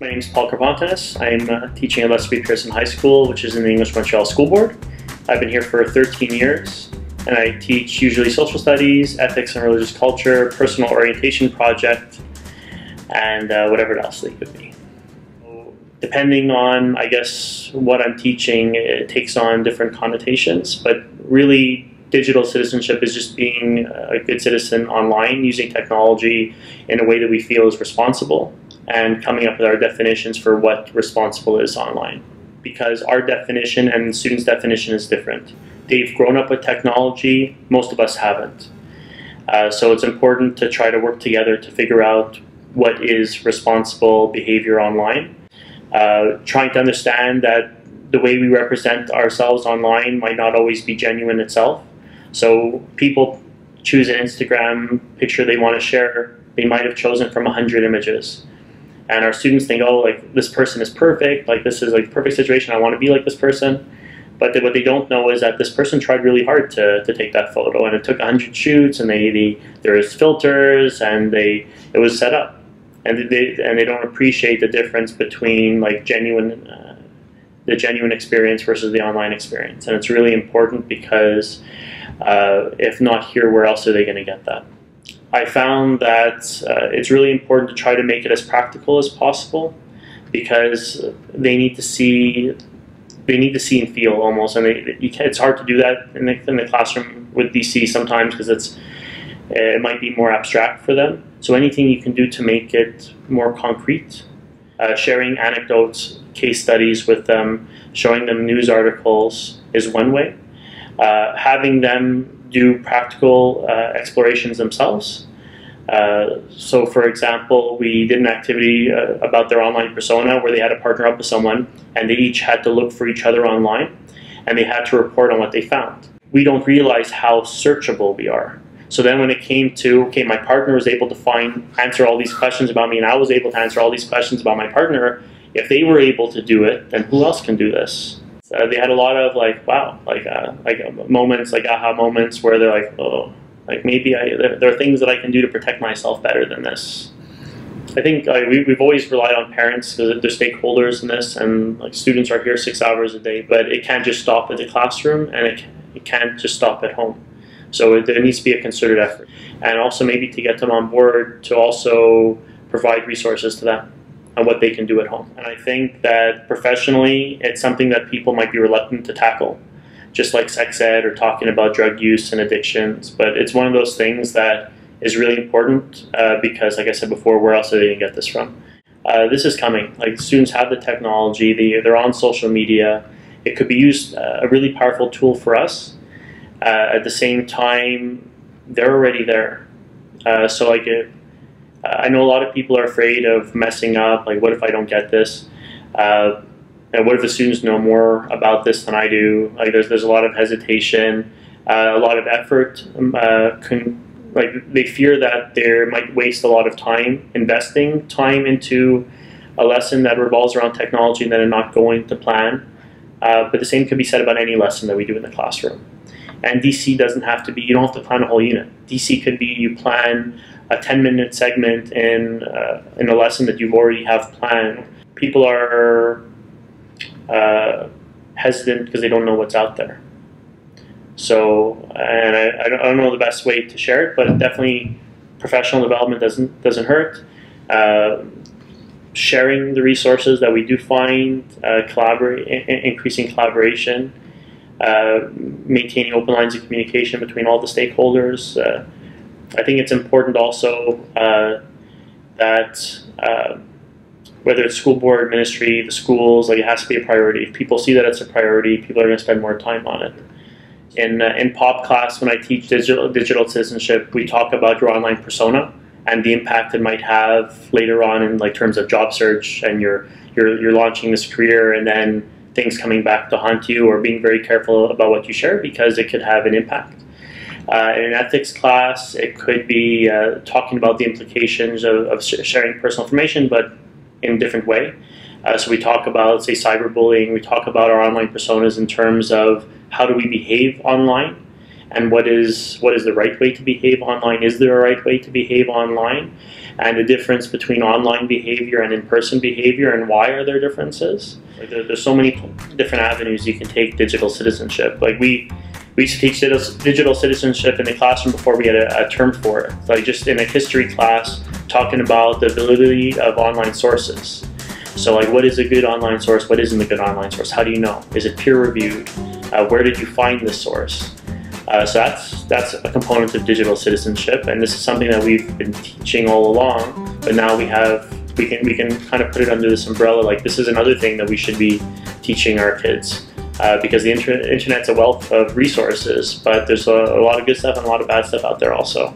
My name is Paul Karpontinis. I'm uh, teaching at Lester B. Pearson High School, which is in the English Montreal School Board. I've been here for 13 years, and I teach usually social studies, ethics and religious culture, personal orientation project, and uh, whatever else they could be. Depending on, I guess, what I'm teaching, it takes on different connotations, but really digital citizenship is just being a good citizen online, using technology in a way that we feel is responsible, and coming up with our definitions for what responsible is online. Because our definition and student's definition is different. They've grown up with technology, most of us haven't. Uh, so it's important to try to work together to figure out what is responsible behavior online uh, trying to understand that the way we represent ourselves online might not always be genuine itself. So people choose an Instagram picture they want to share, they might have chosen from 100 images. And our students think, oh, like this person is perfect, like this is like perfect situation, I want to be like this person. But what they don't know is that this person tried really hard to, to take that photo, and it took 100 shoots, and they, they filters, and they it was set up. And they and they don't appreciate the difference between like genuine uh, the genuine experience versus the online experience. And it's really important because uh, if not here where else are they going to get that i found that uh, it's really important to try to make it as practical as possible because they need to see they need to see and feel almost and they, it's hard to do that in the, in the classroom with dc sometimes because it's it might be more abstract for them so anything you can do to make it more concrete, uh, sharing anecdotes, case studies with them, showing them news articles is one way. Uh, having them do practical uh, explorations themselves. Uh, so, for example, we did an activity uh, about their online persona where they had to partner up with someone and they each had to look for each other online and they had to report on what they found. We don't realize how searchable we are. So then when it came to, okay, my partner was able to find, answer all these questions about me, and I was able to answer all these questions about my partner, if they were able to do it, then who else can do this? So they had a lot of like, wow, like, uh, like uh, moments, like aha moments where they're like, oh, like maybe I, there, there, are things that I can do to protect myself better than this. I think like, we, we've always relied on parents because they're stakeholders in this, and like students are here six hours a day, but it can't just stop at the classroom, and it, it can't just stop at home. So there needs to be a concerted effort. And also maybe to get them on board to also provide resources to them on what they can do at home. And I think that professionally, it's something that people might be reluctant to tackle, just like sex ed or talking about drug use and addictions. But it's one of those things that is really important uh, because, like I said before, where else are they going to get this from? Uh, this is coming. Like students have the technology, they, they're on social media. It could be used uh, a really powerful tool for us uh, at the same time, they're already there. Uh, so like, it, I know a lot of people are afraid of messing up. Like, what if I don't get this? Uh, and what if the students know more about this than I do? Like, there's there's a lot of hesitation, uh, a lot of effort. Um, uh, con- like, they fear that they might waste a lot of time investing time into a lesson that revolves around technology and then not going to plan. Uh, but the same can be said about any lesson that we do in the classroom. And DC doesn't have to be, you don't have to plan a whole unit. DC could be you plan a 10 minute segment in, uh, in a lesson that you already have planned. People are uh, hesitant because they don't know what's out there. So, and I, I, don't, know the best way to share it, but definitely professional development doesn't, doesn't hurt. Uh, sharing the resources that we do find, uh, collaborate, increasing collaboration, uh, maintaining open lines of communication between all the stakeholders. I think it's important also uh, that uh, whether it's school board, ministry, the schools, like it has to be a priority. If people see that it's a priority, people are going to spend more time on it. In, uh, in pop class, when I teach digital, digital citizenship, we talk about your online persona and the impact it might have later on in like terms of job search and you're, you're, you're launching this career and then things coming back to haunt you or being very careful about what you share because it could have an impact. Uh, in an ethics class, it could be uh, talking about the implications of, of, sharing personal information, but in a different way. Uh, so we talk about, say, cyberbullying. We talk about our online personas in terms of how do we behave online, and what is what is the right way to behave online. Is there a right way to behave online? and the difference between online behavior and in-person behavior and why are there differences. Like there, there's so many different avenues you can take digital citizenship. Like we we used to teach digital citizenship in the classroom before we had a, a, term for it. Like just in a history class, talking about the validity of online sources. So like what is a good online source? What isn't a good online source? How do you know? Is it peer reviewed? Uh, where did you find this source? Uh, so that's that's a component of digital citizenship, and this is something that we've been teaching all along. But now we have we can we can kind of put it under this umbrella. Like this is another thing that we should be teaching our kids. Uh, because the internet, internet's a wealth of resources, but there's a, a lot of good stuff and a lot of bad stuff out there also.